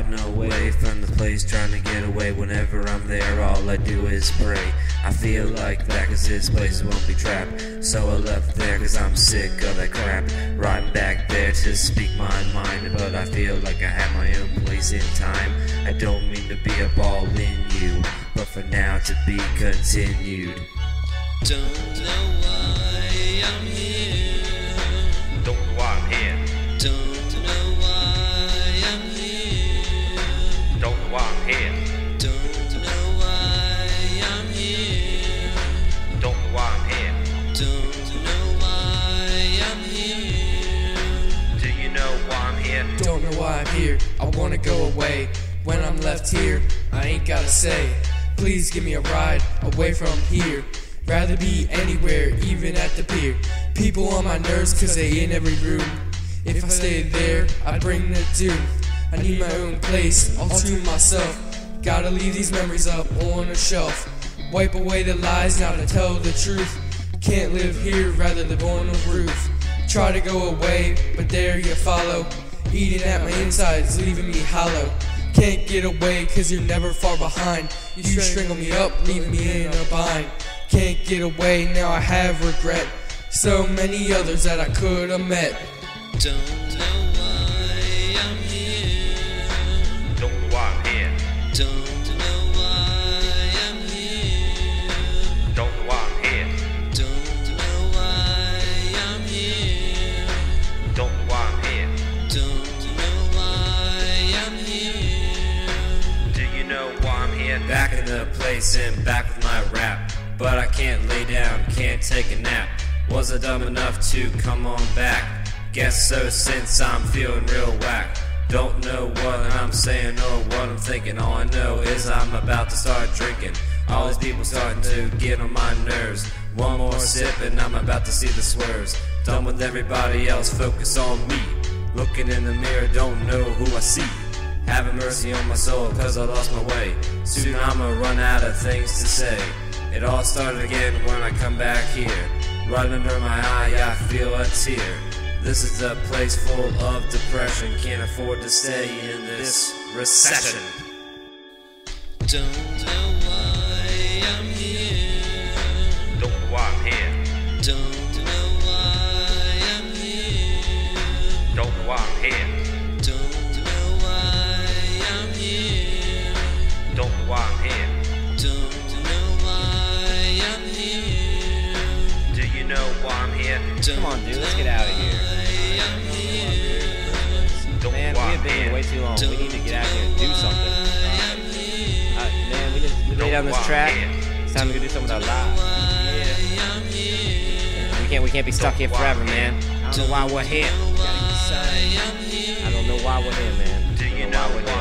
hiding away from the place, trying to get away. Whenever I'm there, all I do is pray. I feel like that cause this place won't be trapped. So I left there cause I'm sick of that crap. Riding back there to speak my mind, but I feel like I have my own place in time. I don't mean to be a ball in you, but for now to be continued. Don't know why I'm here. Don't know why I'm here. I wanna go away. When I'm left here, I ain't gotta say. Please give me a ride away from here. Rather be anywhere, even at the pier. People on my nerves, cause they in every room. If I stay there, I bring the doom. I need my own place, all to myself. Gotta leave these memories up on a shelf. Wipe away the lies, now to tell the truth. Can't live here, rather live on a roof. Try to go away, but there you follow. Eating at my insides, leaving me hollow. Can't get away, cause you're never far behind. You strangle me up, leaving me in a bind. Can't get away, now I have regret. So many others that I could have met. Don't know and back with my rap. But I can't lay down, can't take a nap. Was I dumb enough to come on back? Guess so since I'm feeling real whack. Don't know what I'm saying or what I'm thinking. All I know is I'm about to start drinking. All these people starting to get on my nerves. One more sip and I'm about to see the swerves. Done with everybody else, focus on me. Looking in the mirror, don't know who I see. Having mercy on my soul, cause I lost my way. Soon I'ma run out of things to say. It all started again when I come back here. Right under my eye, I feel a tear. This is a place full of depression. Can't afford to stay in this recession. Don't know why I'm here. Don't know why I'm here. Don't why Come on, dude, let's get out of here. Why I'm here. Don't Man, we have been here here. way too long. We need to get out here and do something. Here. Uh, man, we just we lay down this track. It's time to go do something with our lives. Why We can't we can't be stuck here Don't know why forever, man. I don't know why we're here. Here. I don't know why we're here, man. Do you know why we're why